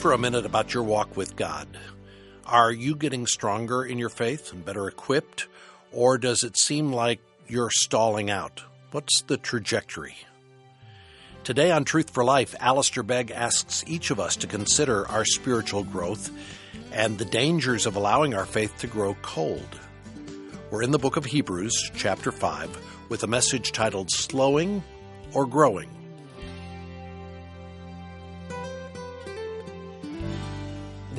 For a minute about your walk with God. Are you getting stronger in your faith and better equipped, or does it seem like you're stalling out? What's the trajectory? Today on Truth for Life, Alistair Begg asks each of us to consider our spiritual growth and the dangers of allowing our faith to grow cold. We're in the book of Hebrews, chapter 5, with a message titled Slowing or Growing.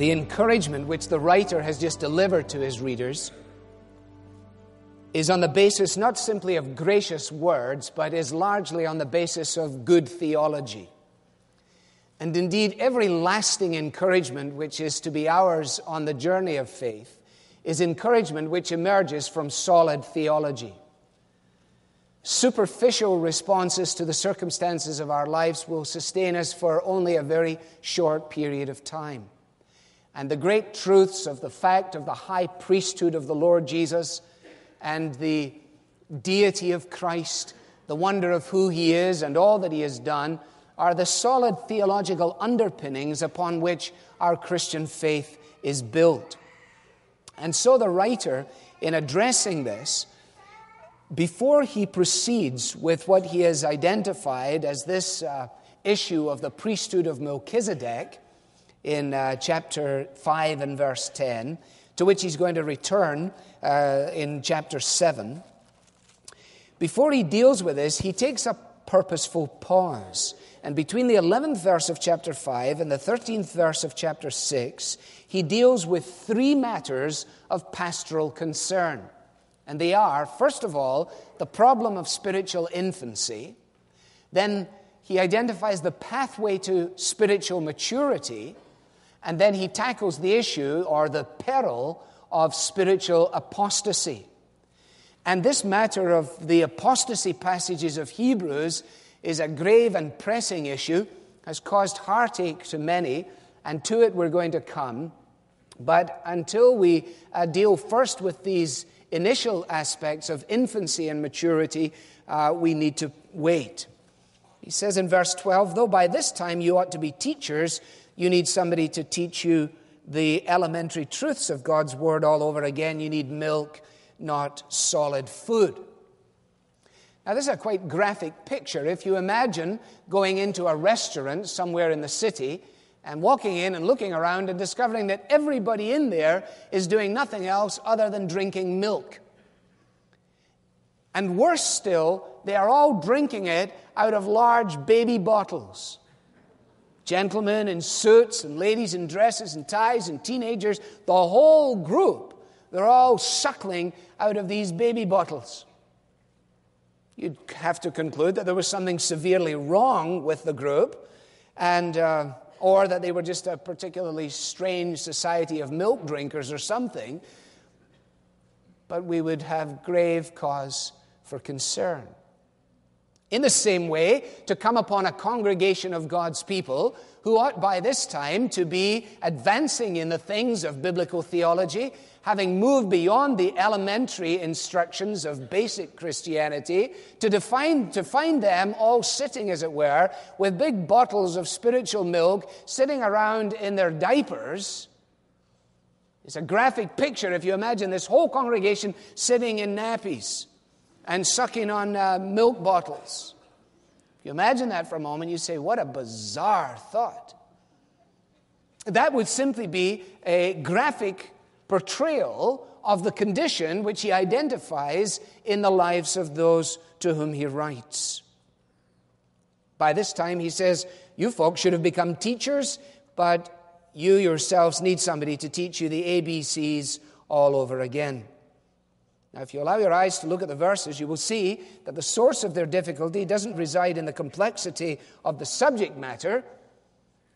The encouragement which the writer has just delivered to his readers is on the basis not simply of gracious words, but is largely on the basis of good theology. And indeed, every lasting encouragement which is to be ours on the journey of faith is encouragement which emerges from solid theology. Superficial responses to the circumstances of our lives will sustain us for only a very short period of time. And the great truths of the fact of the high priesthood of the Lord Jesus and the deity of Christ, the wonder of who he is and all that he has done, are the solid theological underpinnings upon which our Christian faith is built. And so the writer, in addressing this, before he proceeds with what he has identified as this uh, issue of the priesthood of Melchizedek in uh, chapter 5 and verse 10, to which he's going to return uh, in chapter 7. Before he deals with this, he takes a purposeful pause. And between the 11th verse of chapter 5 and the 13th verse of chapter 6, he deals with three matters of pastoral concern. And they are, first of all, the problem of spiritual infancy. Then he identifies the pathway to spiritual maturity. And then he tackles the issue or the peril of spiritual apostasy. And this matter of the apostasy passages of Hebrews is a grave and pressing issue, has caused heartache to many, and to it we're going to come. But until we uh, deal first with these initial aspects of infancy and maturity, uh, we need to wait. He says in verse 12, though by this time you ought to be teachers, you need somebody to teach you the elementary truths of God's Word all over again. You need milk, not solid food. Now, this is a quite graphic picture. If you imagine going into a restaurant somewhere in the city and walking in and looking around and discovering that everybody in there is doing nothing else other than drinking milk. And worse still, they are all drinking it out of large baby bottles. Gentlemen in suits and ladies in dresses and ties and teenagers, the whole group, they're all suckling out of these baby bottles. You'd have to conclude that there was something severely wrong with the group, and, uh, or that they were just a particularly strange society of milk drinkers or something. But we would have grave cause for concern. In the same way, to come upon a congregation of God's people who ought by this time to be advancing in the things of biblical theology, having moved beyond the elementary instructions of basic Christianity, to, define, to find them all sitting, as it were, with big bottles of spiritual milk, sitting around in their diapers. It's a graphic picture if you imagine this whole congregation sitting in nappies and sucking on uh, milk bottles. If you imagine that for a moment, you say, What a bizarre thought. That would simply be a graphic portrayal of the condition which he identifies in the lives of those to whom he writes. By this time, he says, You folks should have become teachers, but you yourselves need somebody to teach you the ABCs all over again. Now, if you allow your eyes to look at the verses, you will see that the source of their difficulty doesn't reside in the complexity of the subject matter,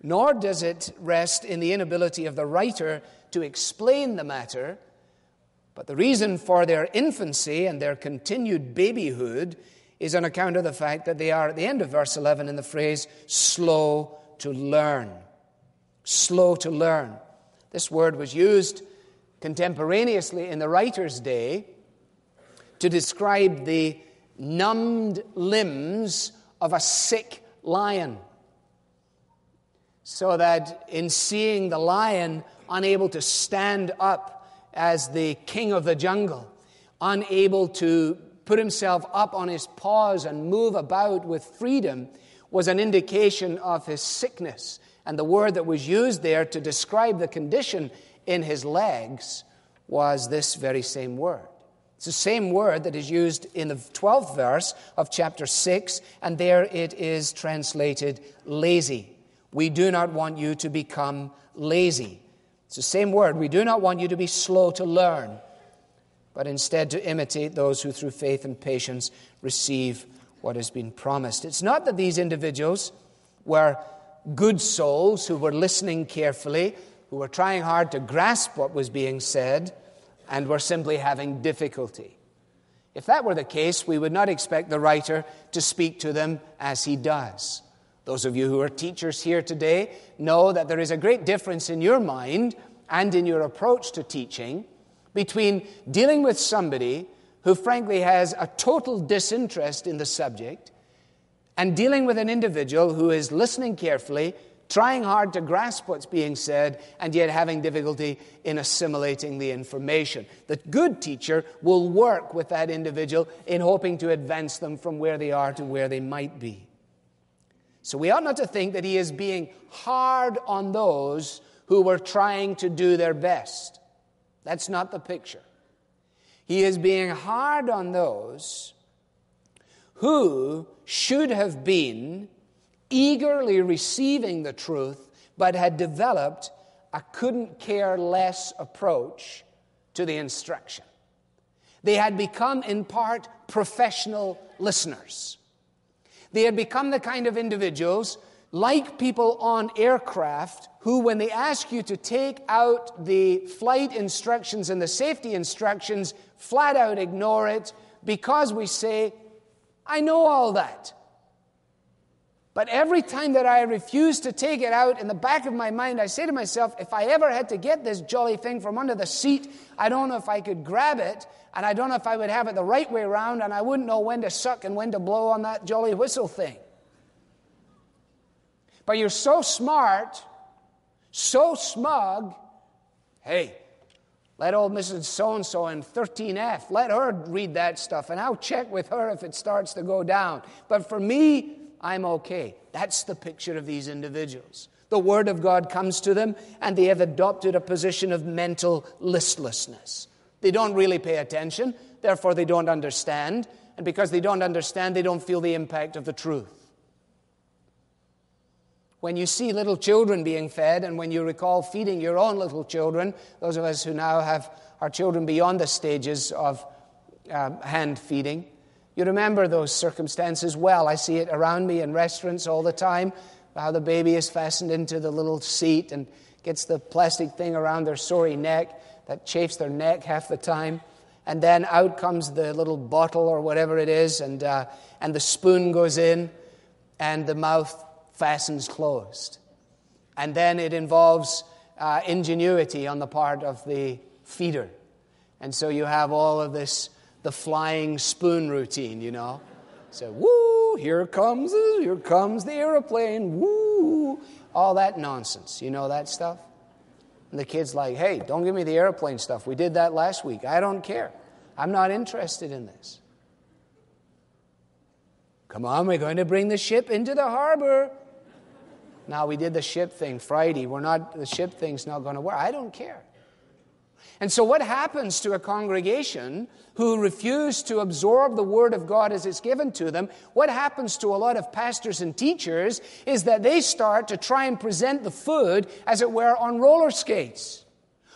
nor does it rest in the inability of the writer to explain the matter, but the reason for their infancy and their continued babyhood is on account of the fact that they are, at the end of verse 11, in the phrase, slow to learn. Slow to learn. This word was used contemporaneously in the writer's day to describe the numbed limbs of a sick lion. so that in seeing the lion unable to stand up as the king of the jungle, unable to put himself up on his paws and move about with freedom, was an indication of his sickness. And the word that was used there to describe the condition in his legs was this very same word. It's the same word that is used in the 12th verse of chapter 6, and there it is translated lazy. We do not want you to become lazy. It's the same word. We do not want you to be slow to learn, but instead to imitate those who through faith and patience receive what has been promised. It's not that these individuals were good souls who were listening carefully, who were trying hard to grasp what was being said, and were simply having difficulty. If that were the case, we would not expect the writer to speak to them as he does. Those of you who are teachers here today know that there is a great difference in your mind and in your approach to teaching between dealing with somebody who, frankly, has a total disinterest in the subject and dealing with an individual who is listening carefully, trying hard to grasp what's being said, and yet having difficulty in assimilating the information. The good teacher will work with that individual in hoping to advance them from where they are to where they might be. So we ought not to think that he is being hard on those who were trying to do their best. That's not the picture. He is being hard on those who should have been eagerly receiving the truth, but had developed a couldn't care less approach to the instruction. They had become, in part, professional listeners. They had become the kind of individuals, like people on aircraft, who, when they ask you to take out the flight instructions and the safety instructions, flat out ignore it because we say, I know all that. But every time that I refuse to take it out, in the back of my mind, I say to myself, if I ever had to get this jolly thing from under the seat, I don't know if I could grab it, and I don't know if I would have it the right way around, and I wouldn't know when to suck and when to blow on that jolly whistle thing. But you're so smart, so smug. Hey, let old Mrs. So and so in 13F, let her read that stuff, and I'll check with her if it starts to go down. But for me, I'm okay. That's the picture of these individuals. The Word of God comes to them, and they have adopted a position of mental listlessness. They don't really pay attention, therefore, they don't understand. And because they don't understand, they don't feel the impact of the truth. When you see little children being fed, and when you recall feeding your own little children, those of us who now have our children beyond the stages of uh, hand feeding, you remember those circumstances well. I see it around me in restaurants all the time how the baby is fastened into the little seat and gets the plastic thing around their sorry neck that chafes their neck half the time. And then out comes the little bottle or whatever it is, and, uh, and the spoon goes in, and the mouth fastens closed. And then it involves uh, ingenuity on the part of the feeder. And so you have all of this the flying spoon routine, you know. So, woo, here comes, here comes the airplane, woo, all that nonsense. You know that stuff? And the kid's like, hey, don't give me the airplane stuff. We did that last week. I don't care. I'm not interested in this. Come on, we're going to bring the ship into the harbor. Now, we did the ship thing Friday. We're not, the ship thing's not going to work. I don't care. And so, what happens to a congregation who refuse to absorb the Word of God as it's given to them? What happens to a lot of pastors and teachers is that they start to try and present the food, as it were, on roller skates.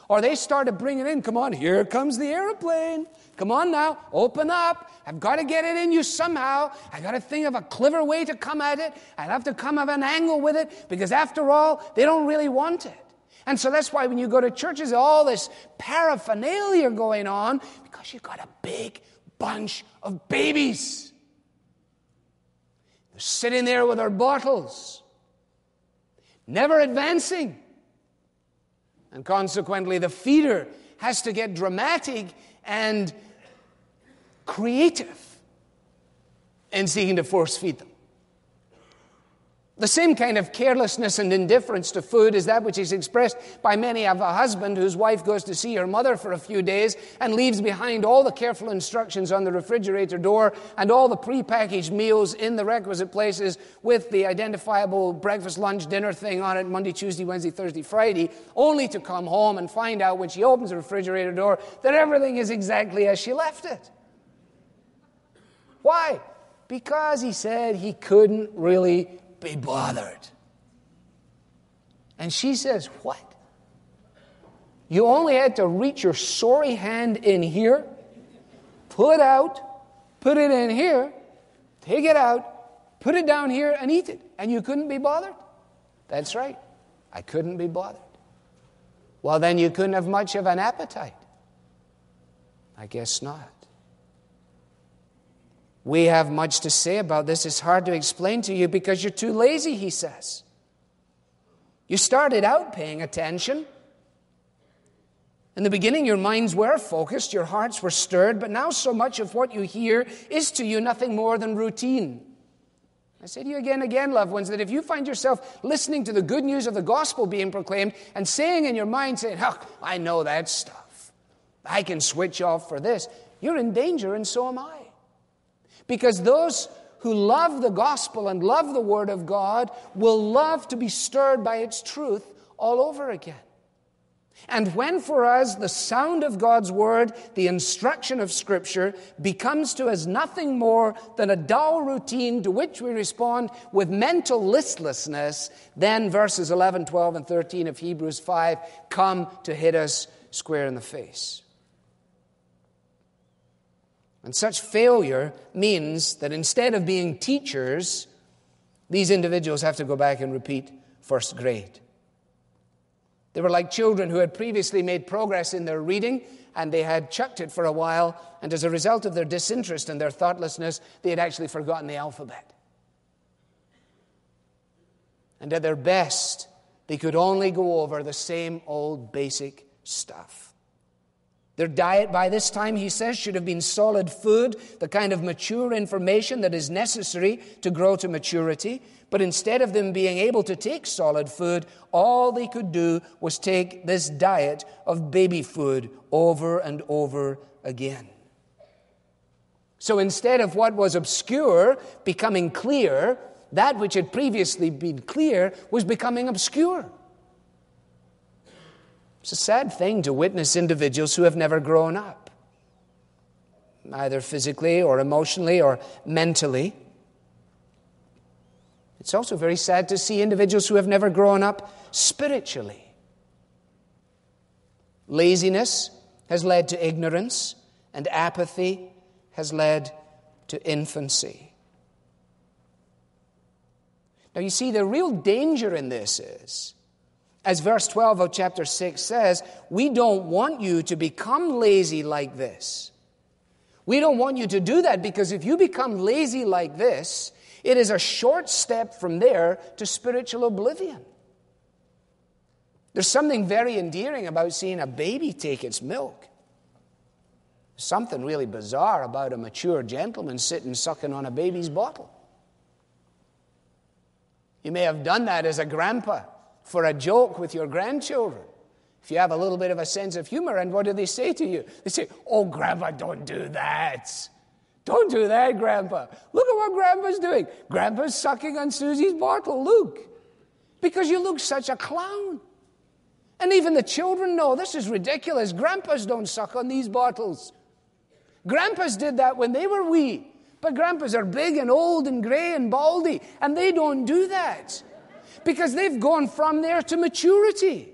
Or they start to bring it in. Come on, here comes the airplane. Come on now, open up. I've got to get it in you somehow. I've got to think of a clever way to come at it. i have to come of an angle with it because, after all, they don't really want it. And so that's why when you go to churches, all this paraphernalia going on because you've got a big bunch of babies. They're sitting there with their bottles, never advancing. And consequently, the feeder has to get dramatic and creative in seeking to force feed them. The same kind of carelessness and indifference to food is that which is expressed by many of a husband whose wife goes to see her mother for a few days and leaves behind all the careful instructions on the refrigerator door and all the prepackaged meals in the requisite places with the identifiable breakfast, lunch, dinner thing on it Monday, Tuesday, Wednesday, Thursday, Friday, only to come home and find out when she opens the refrigerator door that everything is exactly as she left it. Why? Because he said he couldn't really be bothered. And she says, What? You only had to reach your sorry hand in here, pull it out, put it in here, take it out, put it down here, and eat it. And you couldn't be bothered? That's right. I couldn't be bothered. Well, then you couldn't have much of an appetite. I guess not. We have much to say about this. It's hard to explain to you because you're too lazy, he says. You started out paying attention. In the beginning, your minds were focused, your hearts were stirred, but now so much of what you hear is to you nothing more than routine. I say to you again, again, loved ones, that if you find yourself listening to the good news of the gospel being proclaimed and saying in your mind, saying, Oh, I know that stuff. I can switch off for this, you're in danger, and so am I. Because those who love the gospel and love the word of God will love to be stirred by its truth all over again. And when for us the sound of God's word, the instruction of Scripture, becomes to us nothing more than a dull routine to which we respond with mental listlessness, then verses 11, 12, and 13 of Hebrews 5 come to hit us square in the face. And such failure means that instead of being teachers, these individuals have to go back and repeat first grade. They were like children who had previously made progress in their reading and they had chucked it for a while, and as a result of their disinterest and their thoughtlessness, they had actually forgotten the alphabet. And at their best, they could only go over the same old basic stuff. Their diet by this time, he says, should have been solid food, the kind of mature information that is necessary to grow to maturity. But instead of them being able to take solid food, all they could do was take this diet of baby food over and over again. So instead of what was obscure becoming clear, that which had previously been clear was becoming obscure. It's a sad thing to witness individuals who have never grown up, either physically or emotionally or mentally. It's also very sad to see individuals who have never grown up spiritually. Laziness has led to ignorance, and apathy has led to infancy. Now, you see, the real danger in this is as verse 12 of chapter 6 says, we don't want you to become lazy like this. We don't want you to do that because if you become lazy like this, it is a short step from there to spiritual oblivion. There's something very endearing about seeing a baby take its milk. Something really bizarre about a mature gentleman sitting sucking on a baby's bottle. You may have done that as a grandpa for a joke with your grandchildren. If you have a little bit of a sense of humor, and what do they say to you? They say, Oh, Grandpa, don't do that. Don't do that, Grandpa. Look at what Grandpa's doing. Grandpa's sucking on Susie's bottle. Look. Because you look such a clown. And even the children know this is ridiculous. Grandpas don't suck on these bottles. Grandpas did that when they were wee. But grandpas are big and old and gray and baldy, and they don't do that because they've gone from there to maturity.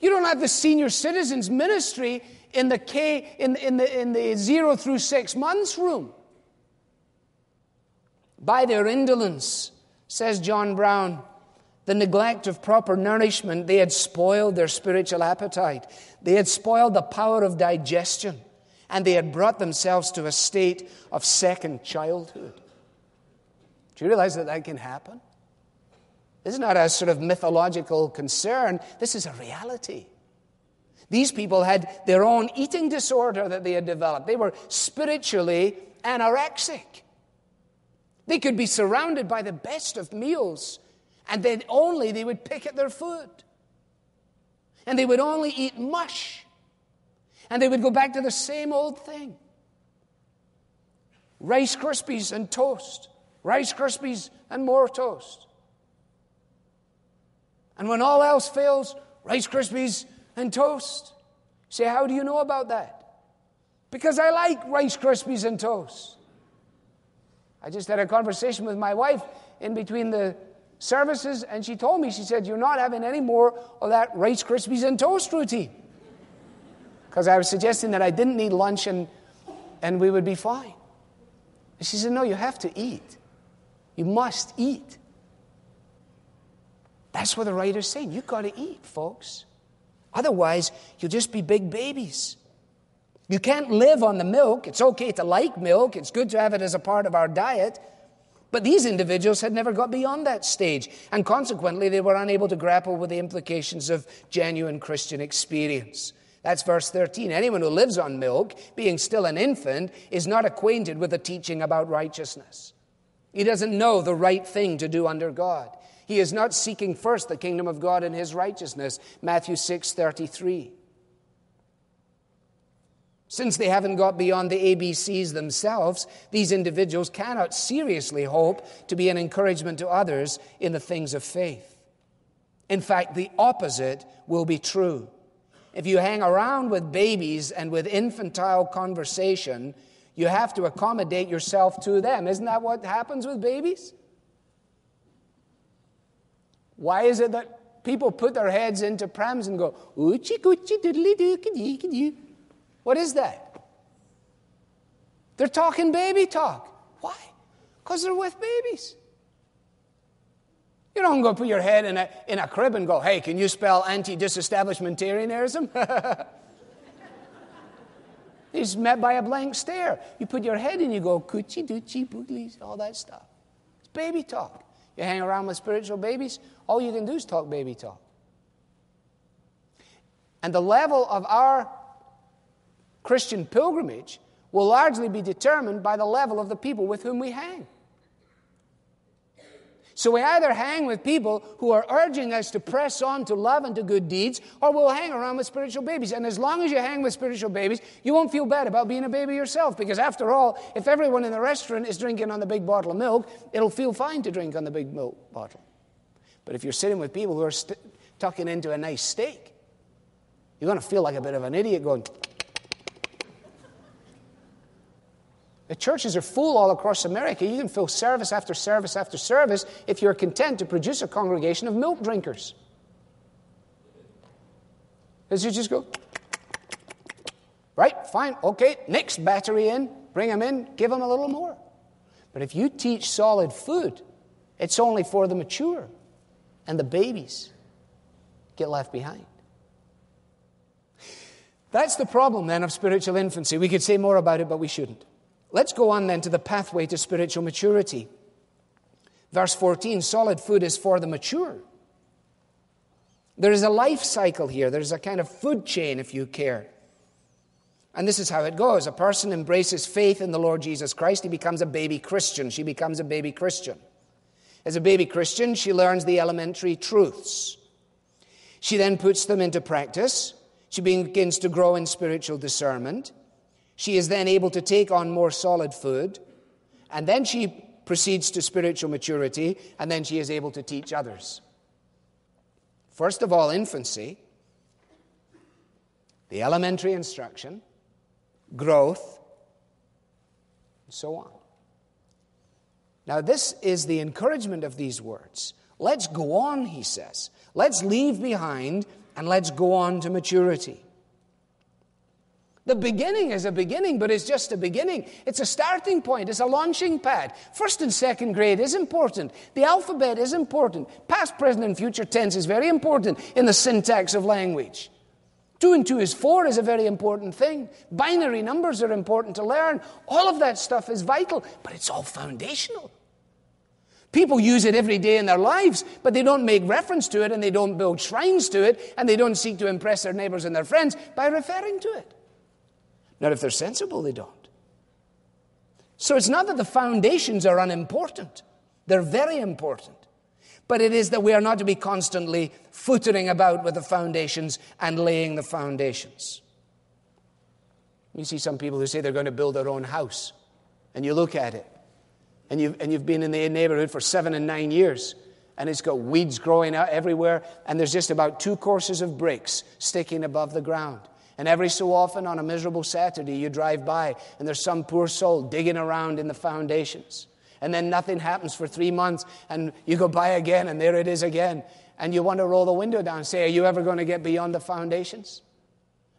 You don't have the senior citizens ministry in the K in, in the in the zero through six months room. By their indolence, says John Brown, the neglect of proper nourishment, they had spoiled their spiritual appetite. They had spoiled the power of digestion, and they had brought themselves to a state of second childhood. Do you realize that that can happen? This is not a sort of mythological concern, this is a reality. These people had their own eating disorder that they had developed. They were spiritually anorexic. They could be surrounded by the best of meals, and then only they would pick at their food. And they would only eat mush. And they would go back to the same old thing Rice Krispies and toast, Rice Krispies and more toast. And when all else fails, Rice Krispies and toast. Say, how do you know about that? Because I like Rice Krispies and toast. I just had a conversation with my wife in between the services, and she told me, she said, You're not having any more of that Rice Krispies and toast routine. Because I was suggesting that I didn't need lunch and, and we would be fine. And she said, No, you have to eat. You must eat. That's what the writer's saying. You've got to eat, folks. Otherwise, you'll just be big babies. You can't live on the milk. It's okay to like milk, it's good to have it as a part of our diet. But these individuals had never got beyond that stage, and consequently, they were unable to grapple with the implications of genuine Christian experience. That's verse 13. Anyone who lives on milk, being still an infant, is not acquainted with the teaching about righteousness. He doesn't know the right thing to do under God. He is not seeking first the kingdom of God and his righteousness. Matthew 6 33. Since they haven't got beyond the ABCs themselves, these individuals cannot seriously hope to be an encouragement to others in the things of faith. In fact, the opposite will be true. If you hang around with babies and with infantile conversation, you have to accommodate yourself to them. Isn't that what happens with babies? Why is it that people put their heads into prams and go, oochie coochie doodly doo? What is that? They're talking baby talk. Why? Because they're with babies. You don't go put your head in a, in a crib and go, hey, can you spell anti disestablishmentarianism? He's met by a blank stare. You put your head in, you go, coochie, doochie, boodlies, all that stuff. It's baby talk. You hang around with spiritual babies, all you can do is talk baby talk. And the level of our Christian pilgrimage will largely be determined by the level of the people with whom we hang. So we either hang with people who are urging us to press on to love and to good deeds, or we'll hang around with spiritual babies. And as long as you hang with spiritual babies, you won't feel bad about being a baby yourself. Because after all, if everyone in the restaurant is drinking on the big bottle of milk, it'll feel fine to drink on the big milk bottle. But if you're sitting with people who are st- tucking into a nice steak, you're going to feel like a bit of an idiot going, The churches are full all across America. You can fill service after service after service if you're content to produce a congregation of milk drinkers. As you just go, right, fine, okay, next battery in, bring them in, give them a little more. But if you teach solid food, it's only for the mature, and the babies get left behind. That's the problem then of spiritual infancy. We could say more about it, but we shouldn't. Let's go on then to the pathway to spiritual maturity. Verse 14 solid food is for the mature. There is a life cycle here, there's a kind of food chain, if you care. And this is how it goes a person embraces faith in the Lord Jesus Christ, he becomes a baby Christian. She becomes a baby Christian. As a baby Christian, she learns the elementary truths. She then puts them into practice. She begins to grow in spiritual discernment. She is then able to take on more solid food, and then she proceeds to spiritual maturity, and then she is able to teach others. First of all, infancy, the elementary instruction, growth, and so on. Now, this is the encouragement of these words. Let's go on, he says. Let's leave behind and let's go on to maturity. The beginning is a beginning, but it's just a beginning. It's a starting point, it's a launching pad. First and second grade is important. The alphabet is important. Past, present, and future tense is very important in the syntax of language. Two and two is four is a very important thing. Binary numbers are important to learn. All of that stuff is vital, but it's all foundational. People use it every day in their lives, but they don't make reference to it and they don't build shrines to it and they don't seek to impress their neighbors and their friends by referring to it. Not if they're sensible, they don't. So it's not that the foundations are unimportant, they're very important. But it is that we are not to be constantly footering about with the foundations and laying the foundations. You see some people who say they're going to build their own house, and you look at it, and you've, and you've been in the neighborhood for seven and nine years, and it's got weeds growing out everywhere, and there's just about two courses of bricks sticking above the ground. And every so often on a miserable Saturday, you drive by, and there's some poor soul digging around in the foundations. And then nothing happens for three months, and you go by again, and there it is again. And you want to roll the window down and say, Are you ever going to get beyond the foundations?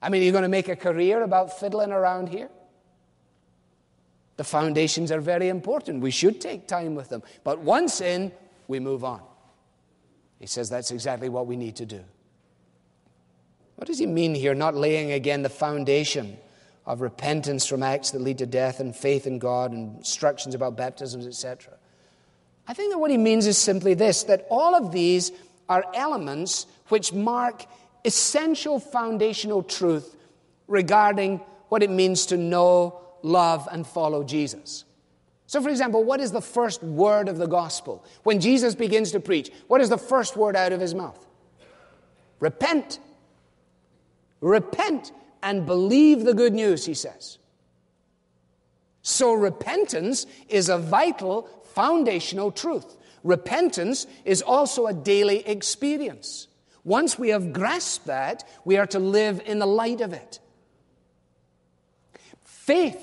I mean, are you going to make a career about fiddling around here? The foundations are very important. We should take time with them. But once in, we move on. He says that's exactly what we need to do. What does he mean here? Not laying again the foundation of repentance from acts that lead to death and faith in God and instructions about baptisms, etc. I think that what he means is simply this that all of these are elements which mark essential foundational truth regarding what it means to know, love, and follow Jesus. So, for example, what is the first word of the gospel? When Jesus begins to preach, what is the first word out of his mouth? Repent. Repent and believe the good news, he says. So, repentance is a vital foundational truth. Repentance is also a daily experience. Once we have grasped that, we are to live in the light of it. Faith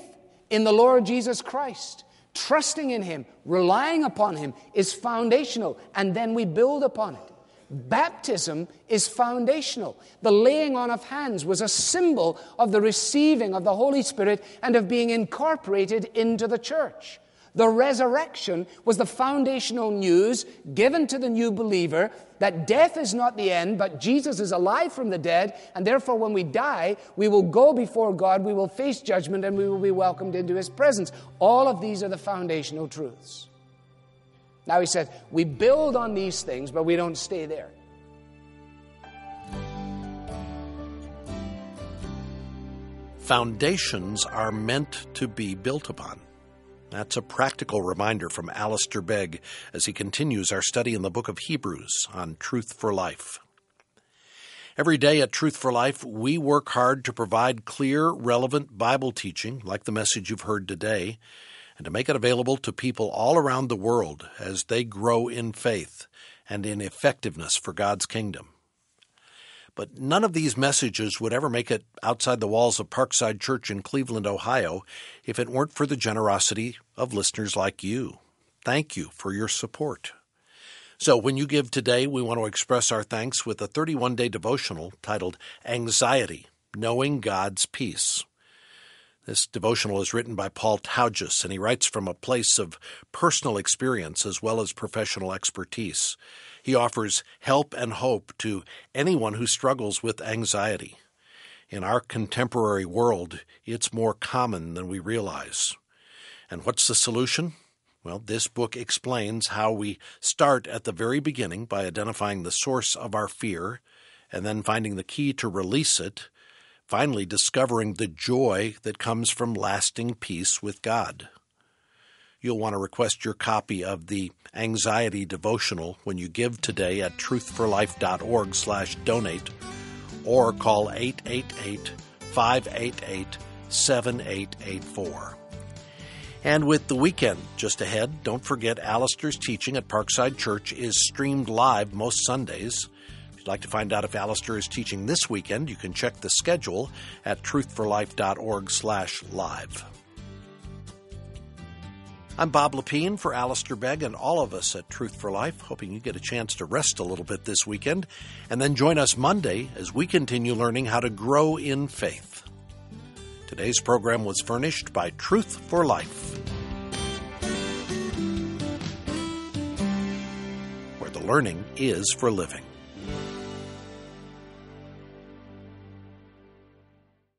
in the Lord Jesus Christ, trusting in Him, relying upon Him, is foundational, and then we build upon it. Baptism is foundational. The laying on of hands was a symbol of the receiving of the Holy Spirit and of being incorporated into the church. The resurrection was the foundational news given to the new believer that death is not the end, but Jesus is alive from the dead, and therefore when we die, we will go before God, we will face judgment, and we will be welcomed into his presence. All of these are the foundational truths. Now he said, we build on these things, but we don't stay there. Foundations are meant to be built upon. That's a practical reminder from Alistair Begg as he continues our study in the book of Hebrews on Truth for Life. Every day at Truth for Life, we work hard to provide clear, relevant Bible teaching, like the message you've heard today, and to make it available to people all around the world as they grow in faith and in effectiveness for God's kingdom. But none of these messages would ever make it outside the walls of Parkside Church in Cleveland, Ohio, if it weren't for the generosity of listeners like you. Thank you for your support. So, when you give today, we want to express our thanks with a 31 day devotional titled Anxiety Knowing God's Peace. This devotional is written by Paul Tautges, and he writes from a place of personal experience as well as professional expertise. He offers help and hope to anyone who struggles with anxiety. In our contemporary world, it's more common than we realize. And what's the solution? Well, this book explains how we start at the very beginning by identifying the source of our fear and then finding the key to release it, finally, discovering the joy that comes from lasting peace with God. You'll want to request your copy of the anxiety devotional when you give today at truthforlife.org slash donate or call 888-588-7884. And with the weekend just ahead, don't forget Alistair's teaching at Parkside Church is streamed live most Sundays. If you'd like to find out if Alistair is teaching this weekend, you can check the schedule at truthforlife.org slash live. I'm Bob Lepine for Alistair Begg and all of us at Truth for Life, hoping you get a chance to rest a little bit this weekend and then join us Monday as we continue learning how to grow in faith. Today's program was furnished by Truth for Life, where the learning is for living.